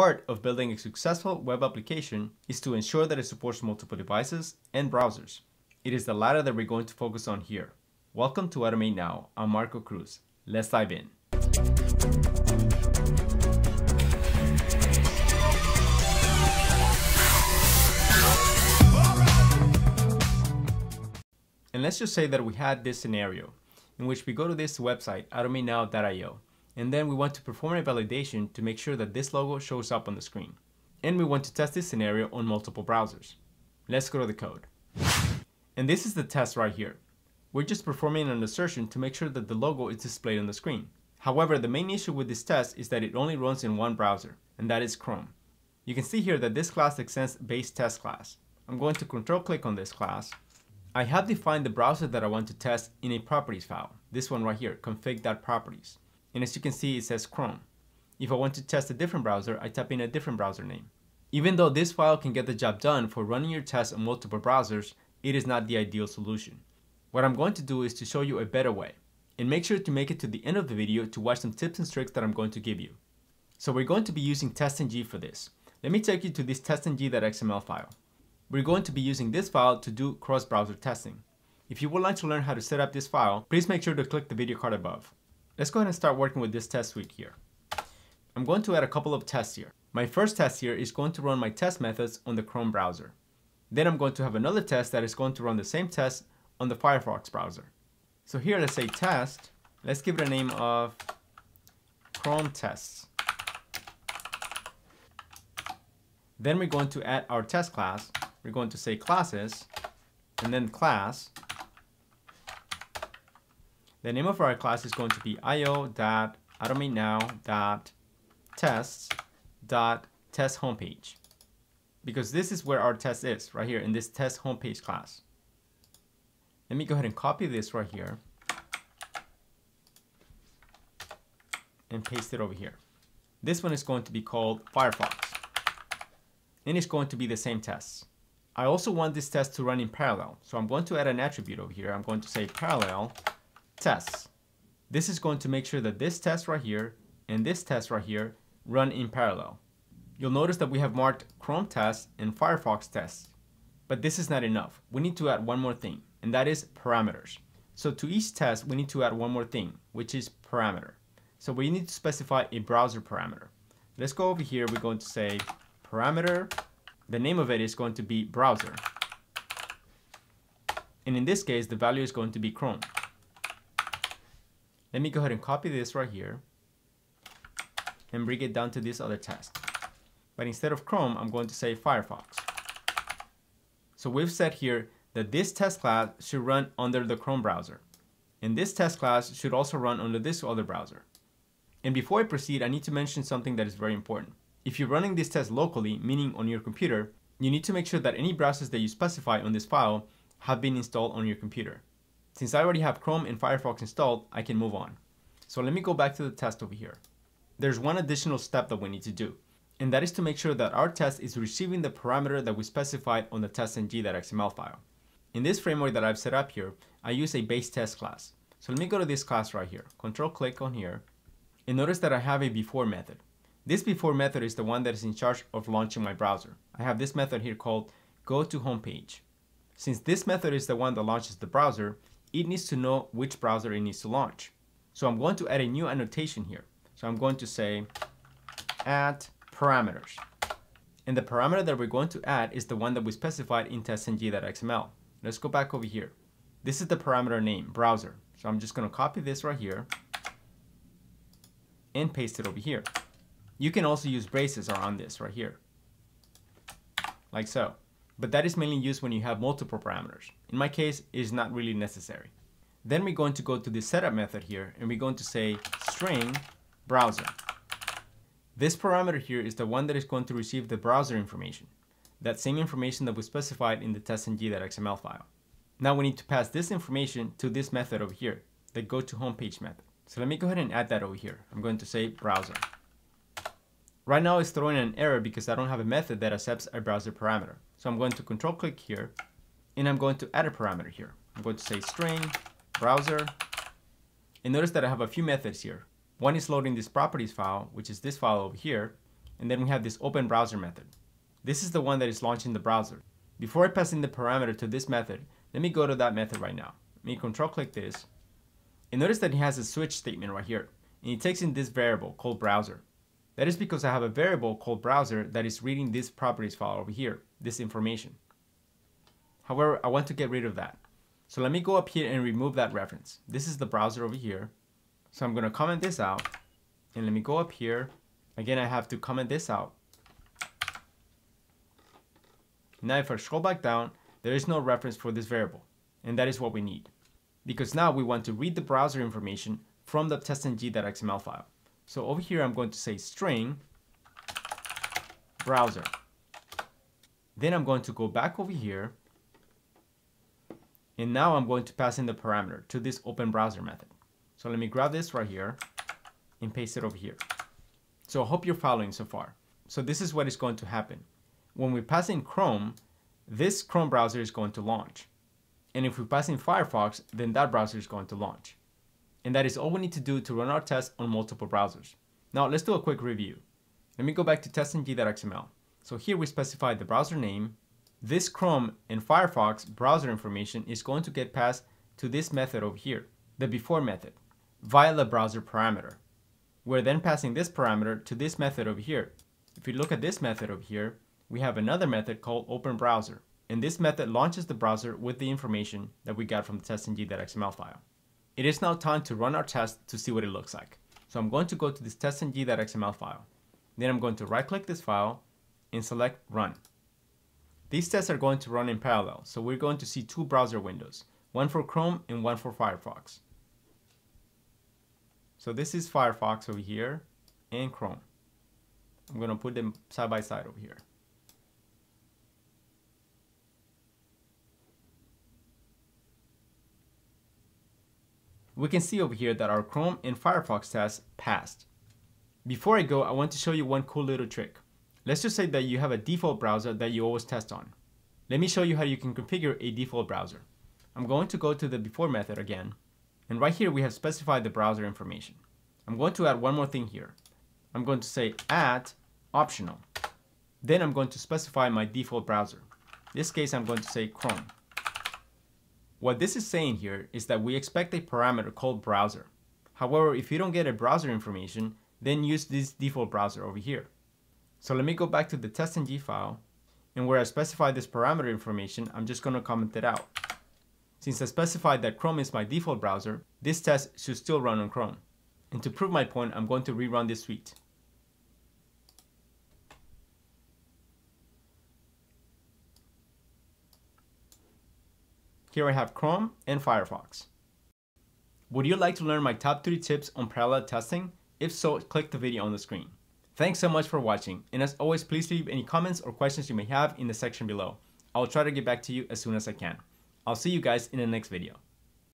part of building a successful web application is to ensure that it supports multiple devices and browsers. It is the latter that we're going to focus on here. Welcome to Automate Now. I'm Marco Cruz. Let's dive in. And let's just say that we had this scenario in which we go to this website, automatenow.io, and then we want to perform a validation to make sure that this logo shows up on the screen. And we want to test this scenario on multiple browsers. Let's go to the code. And this is the test right here. We're just performing an assertion to make sure that the logo is displayed on the screen. However, the main issue with this test is that it only runs in one browser, and that is Chrome. You can see here that this class extends base test class. I'm going to control click on this class, I have defined the browser that I want to test in a properties file. This one right here, config.properties. And as you can see, it says Chrome. If I want to test a different browser, I type in a different browser name. Even though this file can get the job done for running your tests on multiple browsers, it is not the ideal solution. What I'm going to do is to show you a better way. And make sure to make it to the end of the video to watch some tips and tricks that I'm going to give you. So we're going to be using testng for this. Let me take you to this testng.xml file. We're going to be using this file to do cross-browser testing. If you would like to learn how to set up this file, please make sure to click the video card above. Let's go ahead and start working with this test suite here. I'm going to add a couple of tests here. My first test here is going to run my test methods on the Chrome browser. Then I'm going to have another test that is going to run the same test on the Firefox browser. So here let's say test, let's give it a name of Chrome tests. Then we're going to add our test class we're going to say classes and then class. The name of our class is going to be io.automatenow.tests.test homepage because this is where our test is right here in this test homepage class. Let me go ahead and copy this right here and paste it over here. This one is going to be called Firefox and it's going to be the same test. I also want this test to run in parallel. So I'm going to add an attribute over here. I'm going to say parallel tests. This is going to make sure that this test right here and this test right here run in parallel. You'll notice that we have marked Chrome tests and Firefox tests. But this is not enough. We need to add one more thing, and that is parameters. So to each test, we need to add one more thing, which is parameter. So we need to specify a browser parameter. Let's go over here. We're going to say parameter the name of it is going to be browser. And in this case, the value is going to be Chrome. Let me go ahead and copy this right here and bring it down to this other test. But instead of Chrome, I'm going to say Firefox. So we've said here that this test class should run under the Chrome browser. And this test class should also run under this other browser. And before I proceed, I need to mention something that is very important. If you're running this test locally, meaning on your computer, you need to make sure that any browsers that you specify on this file have been installed on your computer. Since I already have Chrome and Firefox installed, I can move on. So let me go back to the test over here. There's one additional step that we need to do, and that is to make sure that our test is receiving the parameter that we specified on the testng.xml file. In this framework that I've set up here, I use a base test class. So let me go to this class right here, control click on here, and notice that I have a before method. This before method is the one that is in charge of launching my browser. I have this method here called go to homepage. Since this method is the one that launches the browser, it needs to know which browser it needs to launch. So I'm going to add a new annotation here. So I'm going to say add parameters. And the parameter that we're going to add is the one that we specified in testng.xml. Let's go back over here. This is the parameter name, browser. So I'm just going to copy this right here and paste it over here. You can also use braces around this right here, like so. But that is mainly used when you have multiple parameters. In my case, it is not really necessary. Then we're going to go to the setup method here, and we're going to say string browser. This parameter here is the one that is going to receive the browser information, that same information that we specified in the testng.xml file. Now we need to pass this information to this method over here, the go to homepage method. So let me go ahead and add that over here. I'm going to say browser. Right now it's throwing an error because I don't have a method that accepts a browser parameter. So I'm going to control click here and I'm going to add a parameter here. I'm going to say string browser and notice that I have a few methods here. One is loading this properties file, which is this file over here, and then we have this open browser method. This is the one that is launching the browser. Before I pass in the parameter to this method, let me go to that method right now. Let me control click this. And notice that it has a switch statement right here. And it takes in this variable called browser. That is because I have a variable called browser that is reading this properties file over here, this information. However, I want to get rid of that. So let me go up here and remove that reference. This is the browser over here. So I'm going to comment this out. And let me go up here. Again, I have to comment this out. Now if I scroll back down, there is no reference for this variable. And that is what we need. Because now we want to read the browser information from the testng.xml file. So over here, I'm going to say string browser. Then I'm going to go back over here. And now I'm going to pass in the parameter to this open browser method. So let me grab this right here and paste it over here. So I hope you're following so far. So this is what is going to happen. When we pass in Chrome, this Chrome browser is going to launch. And if we pass in Firefox, then that browser is going to launch. And that is all we need to do to run our test on multiple browsers. Now let's do a quick review. Let me go back to testng.xml. So here we specify the browser name. This Chrome and Firefox browser information is going to get passed to this method over here, the before method, via the browser parameter. We're then passing this parameter to this method over here. If you look at this method over here, we have another method called open browser. And this method launches the browser with the information that we got from the testng.xml file. It is now time to run our test to see what it looks like. So I'm going to go to this testng.xml file. Then I'm going to right click this file and select run. These tests are going to run in parallel, so we're going to see two browser windows, one for Chrome and one for Firefox. So this is Firefox over here and Chrome. I'm going to put them side by side over here. We can see over here that our Chrome and Firefox tests passed. Before I go, I want to show you one cool little trick. Let's just say that you have a default browser that you always test on. Let me show you how you can configure a default browser. I'm going to go to the before method again, and right here we have specified the browser information. I'm going to add one more thing here. I'm going to say add optional. Then I'm going to specify my default browser. In this case, I'm going to say Chrome. What this is saying here is that we expect a parameter called browser. However, if you don't get a browser information, then use this default browser over here. So let me go back to the testng file, and where I specify this parameter information, I'm just going to comment it out. Since I specified that Chrome is my default browser, this test should still run on Chrome. And to prove my point, I'm going to rerun this suite. Here I have Chrome and Firefox. Would you like to learn my top 3 tips on parallel testing? If so, click the video on the screen. Thanks so much for watching, and as always, please leave any comments or questions you may have in the section below. I'll try to get back to you as soon as I can. I'll see you guys in the next video.